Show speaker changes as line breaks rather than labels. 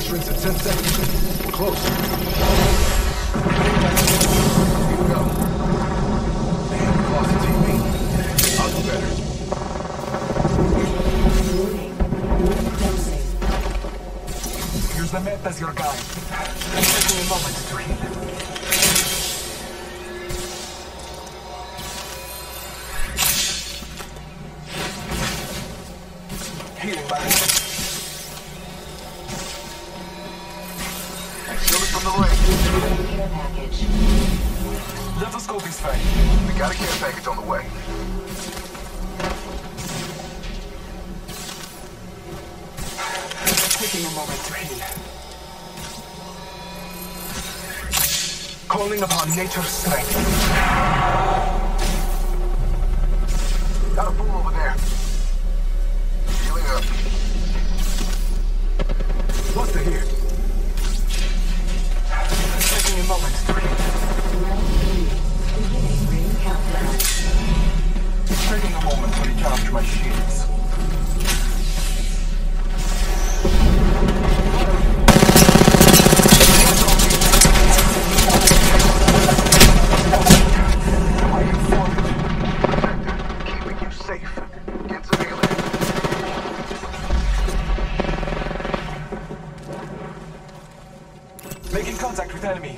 Shrinks in 10 seconds. We're close.
The map as your guide. Taking a moment to heal. Healing by
the right.
Lethoscope is fine.
We got a care package on the way.
Taking a moment to heal. Calling upon nature's strength.
Got a fool over there.
Taking a moment to recharge my shields. in contact with enemy.